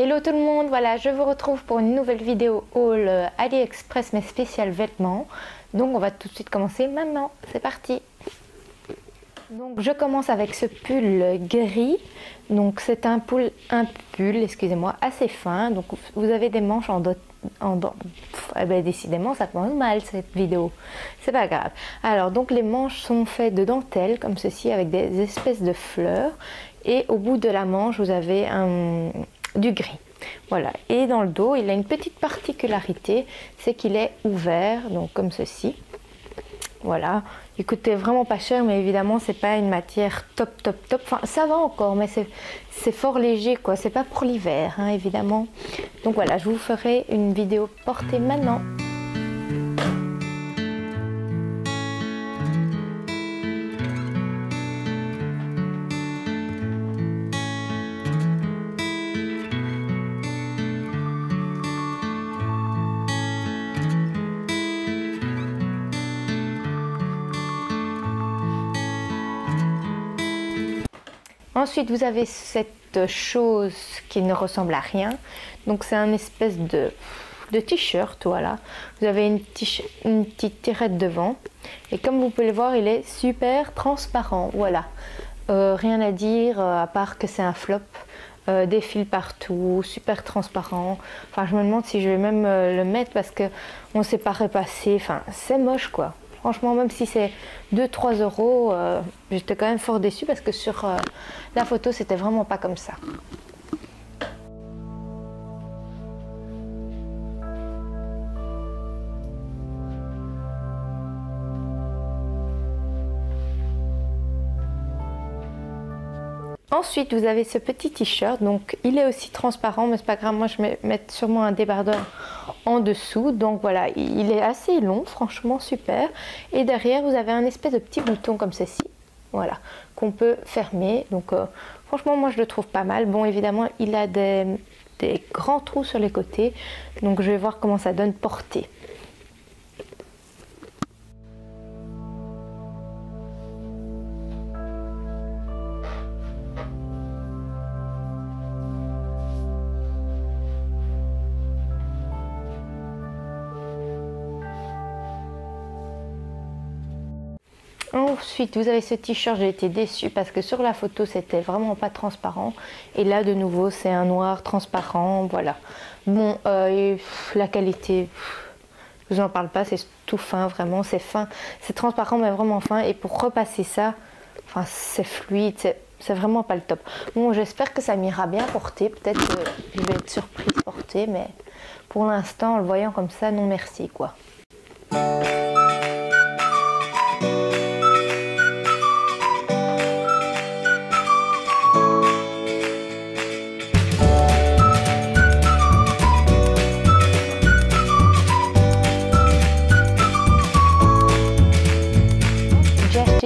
Hello tout le monde, voilà je vous retrouve pour une nouvelle vidéo haul euh, AliExpress mais spécial vêtements. Donc on va tout de suite commencer maintenant, c'est parti. Donc je commence avec ce pull gris, donc c'est un pull, un pull excusez-moi, assez fin, donc vous avez des manches en, en eh ben, décidément ça commence mal cette vidéo, c'est pas grave. Alors donc les manches sont faites de dentelle comme ceci avec des espèces de fleurs. Et au bout de la manche vous avez un du gris. Voilà, et dans le dos, il a une petite particularité, c'est qu'il est ouvert, donc comme ceci. Voilà, il coûtait vraiment pas cher, mais évidemment, c'est pas une matière top, top, top. Enfin, ça va encore, mais c'est fort léger, quoi. C'est pas pour l'hiver, hein, évidemment. Donc voilà, je vous ferai une vidéo portée maintenant. Ensuite, vous avez cette chose qui ne ressemble à rien. Donc, c'est un espèce de, t-shirt, voilà. Vous avez une, petite tirette devant. Et comme vous pouvez le voir, il est super transparent, voilà. Euh, rien à dire, euh, à part que c'est un flop. Euh, des fils partout, super transparent. Enfin, je me demande si je vais même le mettre parce que on ne sait pas repasser. Enfin, c'est moche, quoi. Franchement, même si c'est 2-3 euros, euh, j'étais quand même fort déçue parce que sur euh, la photo, c'était vraiment pas comme ça. Ensuite, vous avez ce petit t-shirt. Donc, il est aussi transparent, mais c'est pas grave. Moi, je vais mettre sûrement un débardeur en dessous. Donc voilà, il est assez long, franchement super. Et derrière, vous avez un espèce de petit bouton comme ceci. Voilà, qu'on peut fermer. Donc, euh, franchement, moi, je le trouve pas mal. Bon, évidemment, il a des, des grands trous sur les côtés. Donc, je vais voir comment ça donne portée. Ensuite, vous avez ce t-shirt, j'ai été déçue parce que sur la photo, c'était vraiment pas transparent. Et là, de nouveau, c'est un noir transparent, voilà. Bon, euh, la qualité, je vous en parle pas, c'est tout fin, vraiment, c'est fin. C'est transparent, mais vraiment fin. Et pour repasser ça, c'est fluide, c'est vraiment pas le top. Bon, j'espère que ça m'ira bien porter. Peut-être que je vais être surprise porter, mais pour l'instant, en le voyant comme ça, non merci, quoi.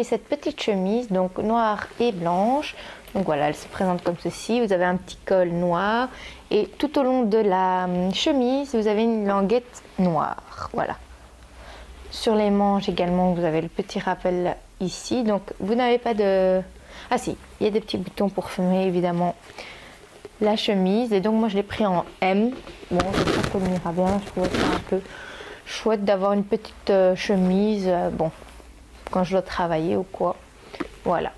Cette petite chemise, donc noire et blanche. Donc voilà, elle se présente comme ceci. Vous avez un petit col noir et tout au long de la hum, chemise, vous avez une languette noire. Voilà. Sur les manches également, vous avez le petit rappel ici. Donc vous n'avez pas de... Ah si, il y a des petits boutons pour fermer évidemment la chemise. Et donc moi je l'ai pris en M. Bon, j'espère qu'on ira bien. Je trouve ça un peu chouette d'avoir une petite euh, chemise. Euh, bon, quand je dois travailler ou quoi. Voilà.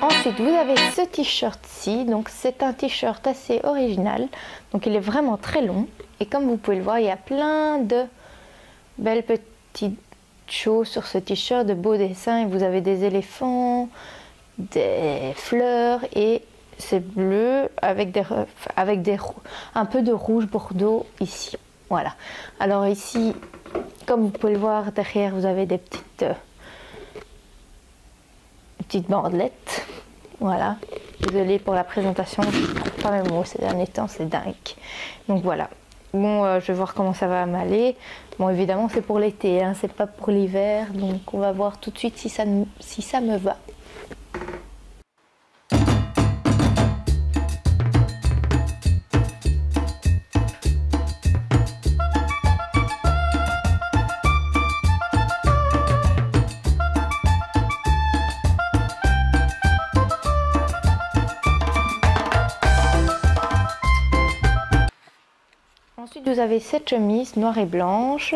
Ensuite, vous avez ce t-shirt-ci. Donc, c'est un t-shirt assez original. Donc, il est vraiment très long. Et comme vous pouvez le voir, il y a plein de belles petites chaud sur ce t-shirt, de beaux dessins. Et vous avez des éléphants, des fleurs et c'est bleu avec des avec des un peu de rouge bordeaux ici. Voilà. Alors ici, comme vous pouvez le voir derrière, vous avez des petites euh, petites bandelettes. Voilà. Désolée pour la présentation, je ne trouve pas mes mots ces derniers temps, c'est dingue. Donc voilà. Bon, euh, je vais voir comment ça va m'aller. Bon, évidemment, c'est pour l'été, hein, c'est pas pour l'hiver. Donc, on va voir tout de suite si ça, si ça me va. Vous avez cette chemise noire et blanche.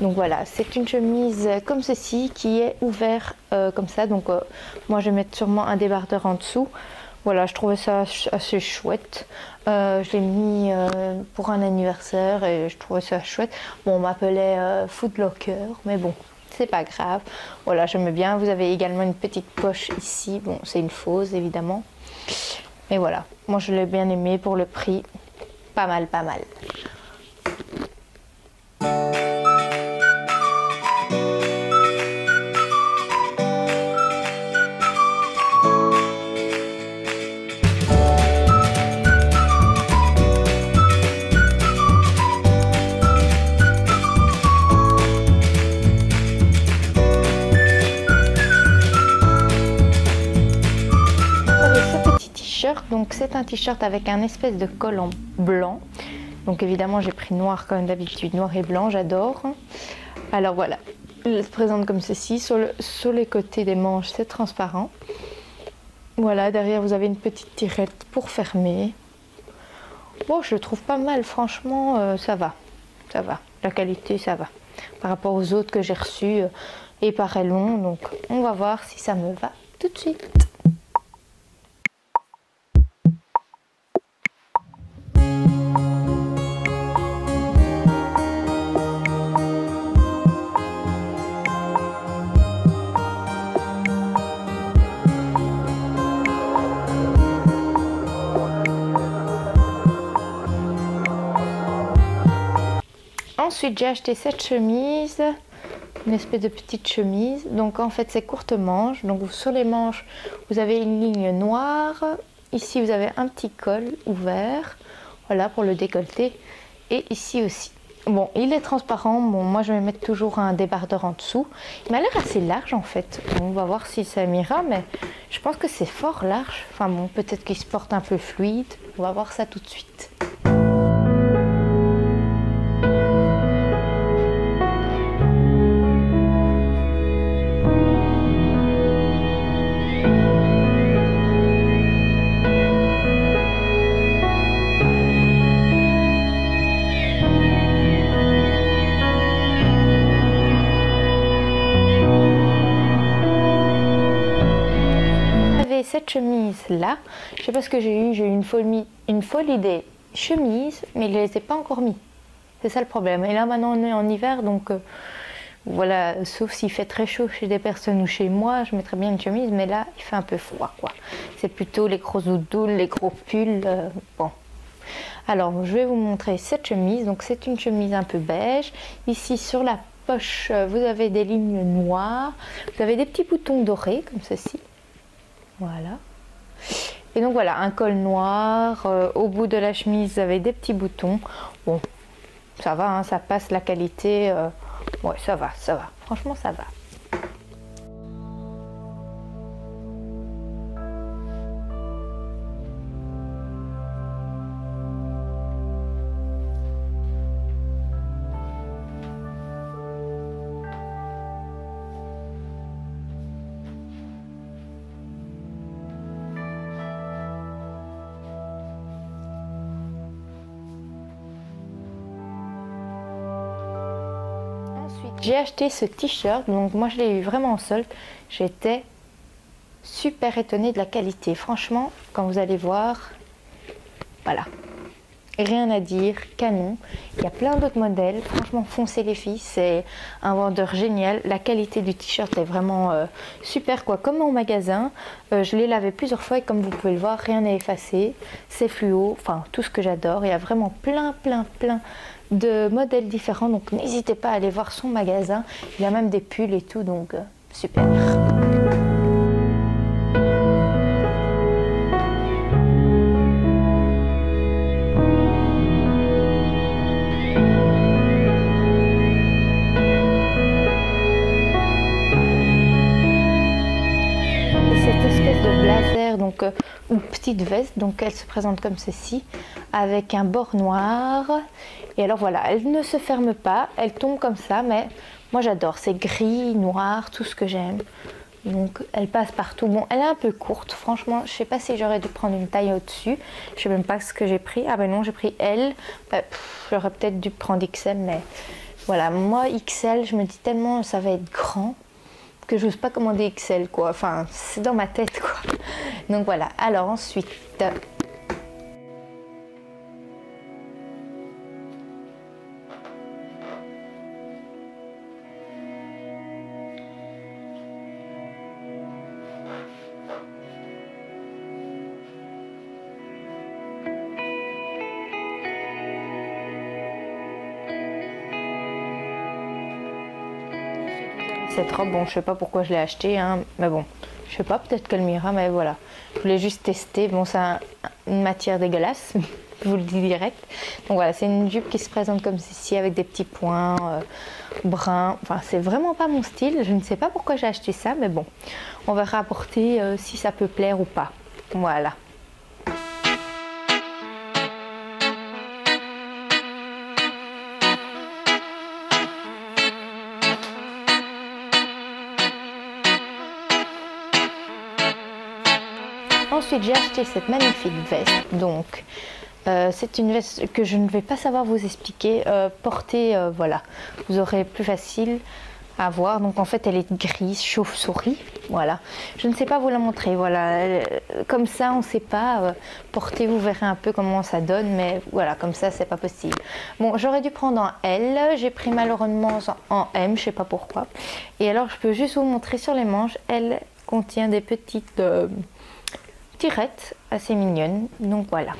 Donc voilà, c'est une chemise comme ceci qui est ouverte euh, comme ça. Donc euh, moi, je vais mettre sûrement un débardeur en dessous. Voilà, je trouvais ça assez chouette. Euh, je l'ai mis pour un anniversaire et je trouvais ça chouette. Bon, on m'appelait Footlocker, mais bon, c'est pas grave. Voilà, j'aime bien. Vous avez également une petite poche ici. Bon, c'est une fausse évidemment. Mais voilà, moi je l'ai bien aimé pour le prix. Pas mal, pas mal. Un t-shirt avec un espèce de col en blanc. Donc évidemment j'ai pris noir comme d'habitude, noir et blanc, j'adore. Alors voilà, il se présente comme ceci. Sur, sur les côtés des manches c'est transparent. Voilà, derrière vous avez une petite tirette pour fermer. Bon, je le trouve pas mal, franchement, euh, ça va. Ça va, la qualité ça va. Par rapport aux autres que j'ai reçus, euh, et paraît long, donc on va voir si ça me va tout de suite. Ensuite, j'ai acheté cette chemise, une espèce de petite chemise. Donc en fait, c'est courte manche. Donc sur les manches, vous avez une ligne noire. Ici, vous avez un petit col ouvert. Voilà pour le décolleté. Et ici aussi. Bon, il est transparent. Bon, moi, je vais mettre toujours un débardeur en dessous. Il m'a l'air assez large, en fait. on va voir si ça m'ira, mais je pense que c'est fort large. Enfin bon, peut-être qu'il se porte un peu fluide. On va voir ça tout de suite. Chemise là. Je sais pas ce que j'ai eu, j'ai eu une folle, une folle idée chemise, mais je les ai pas encore mis. C'est ça le problème. Et là maintenant on est en hiver, donc euh, voilà, sauf s'il fait très chaud chez des personnes ou chez moi, je mettrais bien une chemise, mais là il fait un peu froid quoi. C'est plutôt les gros houdoules, les gros pulls. Euh, bon. Alors je vais vous montrer cette chemise. Donc c'est une chemise un peu beige. Ici sur la poche, euh, vous avez des lignes noires. Vous avez des petits boutons dorés comme ceci. Voilà. Et donc voilà, un col noir. Euh, au bout de la chemise, vous des petits boutons. Bon, ça va, hein, ça passe la qualité. Euh, ouais, ça va, ça va. Franchement, ça va. J'ai acheté ce t-shirt, donc moi je l'ai eu vraiment en solde. J'étais super étonnée de la qualité. Franchement, quand vous allez voir, voilà. Rien à dire, canon. Il y a plein d'autres modèles. Franchement, foncez les filles, c'est un vendeur génial. La qualité du t-shirt est vraiment euh, super quoi. Comme en magasin, euh, je l'ai lavé plusieurs fois et comme vous pouvez le voir, rien n'est effacé. C'est fluo, enfin tout ce que j'adore. Il y a vraiment plein, plein, plein de modèles différents. Donc n'hésitez pas à aller voir son magasin. Il y a même des pulls et tout, donc euh, super. cette espèce de blazer, donc euh, ou petite veste, donc elle se présente comme ceci, avec un bord noir. Et alors voilà, elle ne se ferme pas, elle tombe comme ça, mais moi j'adore, c'est gris, noir, tout ce que j'aime. Donc elle passe partout. Bon, elle est un peu courte. Franchement, je sais pas si j'aurais dû prendre une taille au-dessus. Je sais même pas ce que j'ai pris. Ah ben non, j'ai pris L. Bah, j'aurais peut-être dû prendre XL, mais voilà. Moi, XL, je me dis tellement ça va être grand que j'ose pas commander XL, quoi. Enfin, c'est dans ma tête, quoi. Donc voilà. Alors ensuite, cette robe. Bon, je sais pas pourquoi je l'ai achetée, hein, mais bon, je sais pas, peut-être qu'elle m'ira, mais voilà. Je voulais juste tester. Bon, c'est une matière dégueulasse, je vous le dis direct. Donc voilà, c'est une jupe qui se présente comme ceci avec des petits points euh, bruns. Enfin, c'est vraiment pas mon style. Je ne sais pas pourquoi j'ai acheté ça, mais bon, on va rapporter euh, si ça peut plaire ou pas. Voilà. Ensuite, j'ai acheté cette magnifique veste. Donc, euh, c'est une veste que je ne vais pas savoir vous expliquer. Euh, porter, euh, voilà, vous aurez plus facile à voir. Donc, en fait, elle est grise, chauve-souris. Voilà. Je ne sais pas vous la montrer. Voilà. comme ça, on ne sait pas. porter, vous verrez un peu comment ça donne. Mais voilà, comme ça, c'est pas possible. Bon, j'aurais dû prendre en L. J'ai pris malheureusement en M. Je sais pas pourquoi. Et alors, je peux juste vous montrer sur les manches. Elle contient des petites tirette assez mignonne. Donc voilà.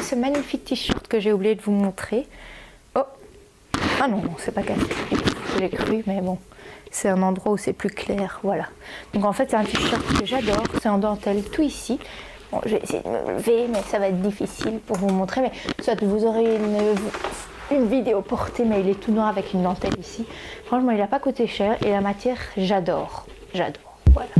Ce magnifique t-shirt que j'ai oublié de vous montrer. Oh Ah non, c'est pas cassé. J'ai cru, mais bon. C'est un endroit où c'est plus clair, voilà. Donc en fait, c'est un t-shirt que j'adore. C'est en dentelle tout ici. Bon, je vais essayer de me lever, mais ça va être difficile pour vous montrer. Mais soit vous aurez une, une vidéo portée, mais il est tout noir avec une dentelle ici. Franchement, il n'a pas coûté cher. Et la matière, j'adore. J'adore. Voilà.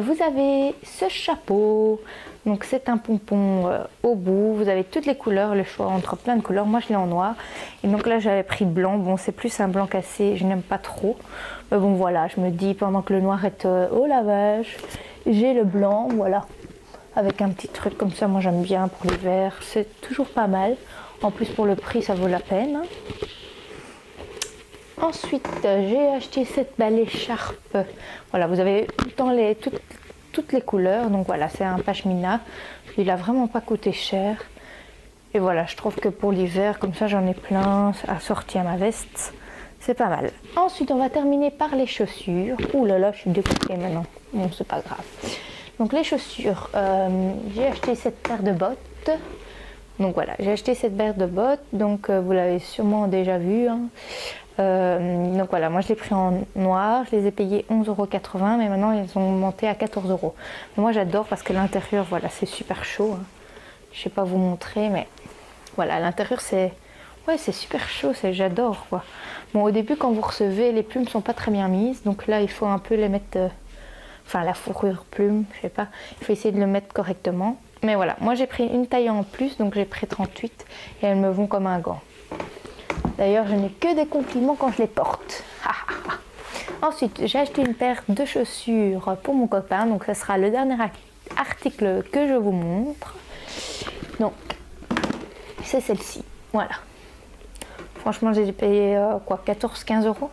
Vous avez ce chapeau. Donc c'est un pompon euh, au bout. Vous avez toutes les couleurs, le choix entre plein de couleurs. Moi je l'ai en noir. Et donc là j'avais pris blanc. Bon c'est plus un blanc cassé. Je n'aime pas trop. Mais bon voilà, je me dis pendant que le noir est euh, au lavage, j'ai le blanc. Voilà. Avec un petit truc comme ça, moi j'aime bien pour l'hiver. C'est toujours pas mal. En plus pour le prix ça vaut la peine. Ensuite, j'ai acheté cette belle écharpe. Voilà, vous avez toutes, les couleurs. Donc voilà, c'est un pashmina. Il a vraiment pas coûté cher. Et voilà, je trouve que pour l'hiver, comme ça j'en ai plein assorti à ma veste. C'est pas mal. Ensuite, on va terminer par les chaussures. Ouh là là, je suis découpée maintenant. Bon, c'est pas grave. Donc les chaussures, euh, j'ai acheté cette paire de bottes. Donc voilà, j'ai acheté cette paire de bottes. Donc euh, vous l'avez sûrement déjà vu. Hein. Euh, donc voilà, moi je l'ai pris en noir, je les ai payés 11,80€, mais maintenant ils ont monté à 14 euros. Moi j'adore parce que l'intérieur, voilà, c'est super chaud. Hein. Je sais pas vous montrer, mais voilà, l'intérieur c'est ouais, c'est super chaud, j'adore quoi. Bon, au début quand vous recevez, les plumes sont pas très bien mises, donc là il faut un peu les mettre, euh, enfin la fourrure plume, je sais pas, il faut essayer de le mettre correctement. Mais voilà, moi j'ai pris une taille en plus, donc j'ai pris 38 et elles me vont comme un gant. D'ailleurs, je n'ai que des compliments quand je les porte. Ensuite, j'ai acheté une paire de chaussures pour mon copain. Donc, ce sera le dernier article que je vous montre. Donc, c'est celle-ci. Voilà. Franchement, j'ai payé euh, quoi 14-15 euros.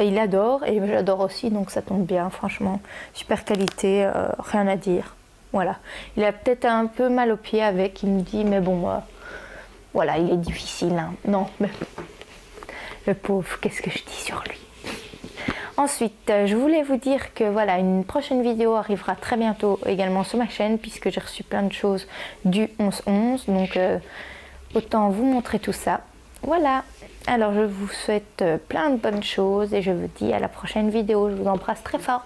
Il adore et j'adore aussi, donc ça tombe bien. Franchement, super qualité, euh, rien à dire. Voilà. Il a peut-être un peu mal au pied avec. Il me dit, mais bon, euh, voilà, il est difficile. Hein. Non, mais le pauvre, qu'est-ce que je dis sur lui? Ensuite, euh, je voulais vous dire que voilà, une prochaine vidéo arrivera très bientôt également sur ma chaîne puisque j'ai reçu plein de choses du 11-11. Donc, euh, autant vous montrer tout ça. Voilà, alors je vous souhaite plein de bonnes choses et je vous dis à la prochaine vidéo. Je vous embrasse très fort.